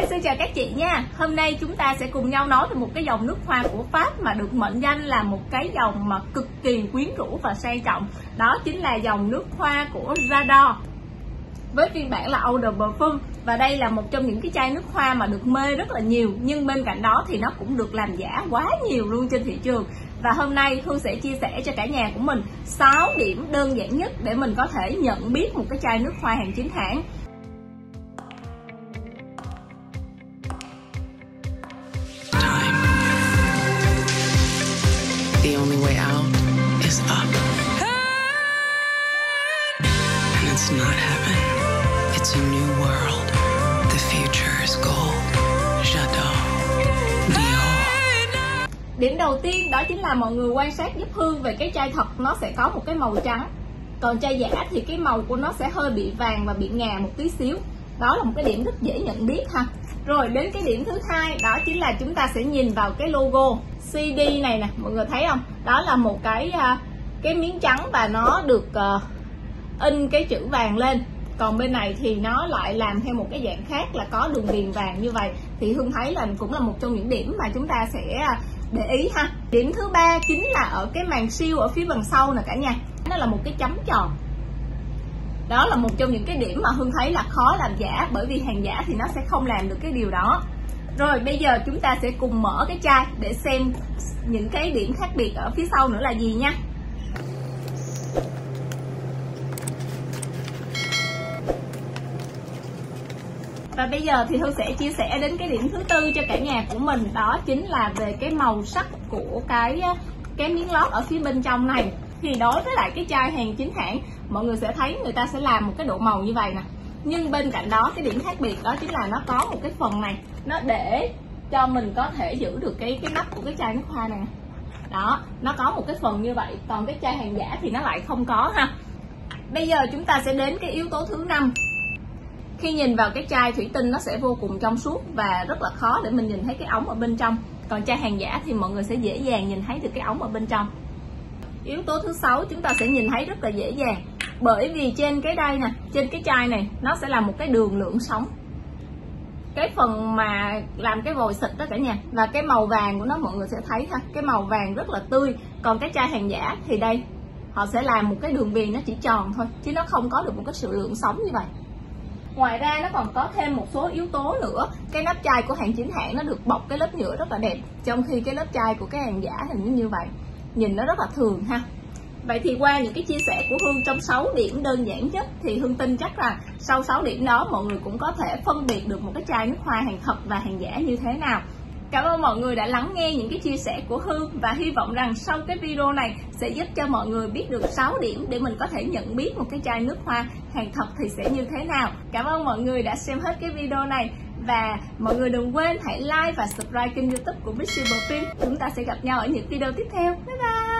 Hi, xin chào các chị nha. Hôm nay chúng ta sẽ cùng nhau nói về một cái dòng nước hoa của Pháp mà được mệnh danh là một cái dòng mà cực kỳ quyến rũ và sang trọng. Đó chính là dòng nước hoa của Zador với phiên bản là Eau de Parfum và đây là một trong những cái chai nước hoa mà được mê rất là nhiều nhưng bên cạnh đó thì nó cũng được làm giả quá nhiều luôn trên thị trường. Và hôm nay Hương sẽ chia sẻ cho cả nhà của mình 6 điểm đơn giản nhất để mình có thể nhận biết một cái chai nước hoa hàng chính hãng. It's not heaven, it's a new world. The future is gold. J'adore. Dior. Điểm đầu tiên đó chính là mọi người quan sát giúp Hương về cái chai thật nó sẽ có một cái màu trắng Còn chai giả thì cái màu của nó sẽ hơi bị vàng và bị ngà một tí xíu Đó là một cái điểm rất dễ nhận biết ha Rồi đến cái điểm thứ hai đó chính là chúng ta sẽ nhìn vào cái logo CD này nè mọi người thấy không Đó là một cái à, cái miếng trắng và nó được ờ, in cái chữ vàng lên. Còn bên này thì nó lại làm theo một cái dạng khác là có đường viền vàng như vậy. Thì hương thấy là cũng là một trong những điểm mà chúng ta sẽ à, để ý ha. Điểm thứ ba chính là ở cái màn siêu ở phía phần sau nè cả nhà. Nó là một cái chấm tròn. Đó là một trong những cái điểm mà hương thấy là khó làm giả, bởi vì hàng giả thì nó sẽ không làm được cái điều đó. Rồi, bây giờ chúng ta sẽ cùng mở cái chai để xem những cái điểm khác biệt ở phía sau nữa là gì nha. Và bây giờ thì tôi sẽ chia sẻ đến cái điểm thứ tư cho cả nhà của mình. Đó chính là về cái màu sắc của cái ờ, cái miếng lót ở phía bên trong này. Thì đối với lại cái chai hàng chính hãng Mọi người sẽ thấy người ta sẽ làm một cái độ màu như vậy nè. Nhưng bên cạnh đó cái điểm khác biệt đó chính là nó có một cái phần này Nó để cho mình có thể giữ được cái cái nắp của cái chai nước hoa này nè. Đó, nó có một cái phần như vậy Còn cái chai hàng giả thì nó lại không có ha. Bây giờ chúng ta sẽ đến cái yếu tố thứ năm khi nhìn vào cái chai thủy tinh nó sẽ vô cùng trong suốt và rất là khó để mình nhìn thấy cái ống ở bên trong. Còn chai hàng giả thì mọi người sẽ dễ dàng nhìn thấy được cái ống ở bên trong. Yếu tố thứ sáu chúng ta sẽ nhìn thấy rất là dễ dàng. Bởi vì trên cái đây nè, trên cái chai này, nó sẽ là một cái đường lượng sóng. Cái phần mà làm cái vòi xịt đó cả nhà và cái màu vàng của nó mọi người sẽ thấy ha. Cái màu vàng rất là tươi. Còn cái chai hàng giả thì đây, họ sẽ làm một cái đường viền nó chỉ tròn thôi, chứ nó không có được một cái sự lượng sóng như vậy ngoài ra nó còn có thêm một số yếu tố nữa. Cái nắp chai của hàng chính hãng nó được bọc cái lớp nhựa rất là đẹp. Trong khi cái lớp chai của cái hàng giả hình như như vậy. Nhìn nó rất là thường ha. Vậy thì qua những cái chia sẻ của Hương trong 6 điểm đơn giản nhất, thì Hương tin chắc rằng sau 6 điểm đó, mọi người cũng có thể phân biệt được một cái chai nước hoa hàng thật và hàng giả như thế nào. Cảm ơn mọi người đã lắng nghe những cái chia sẻ của Hương và hy vọng rằng sau cái video này sẽ giúp cho mọi người biết được 6 điểm để mình có thể nhận biết một cái chai nước hoa hàng thật thì sẽ như thế nào. Cảm ơn mọi người đã xem hết cái video này và mọi người đừng quên hãy like và subscribe kênh youtube của Visible Film. Chúng ta sẽ gặp nhau ở những video tiếp theo. Bye bye!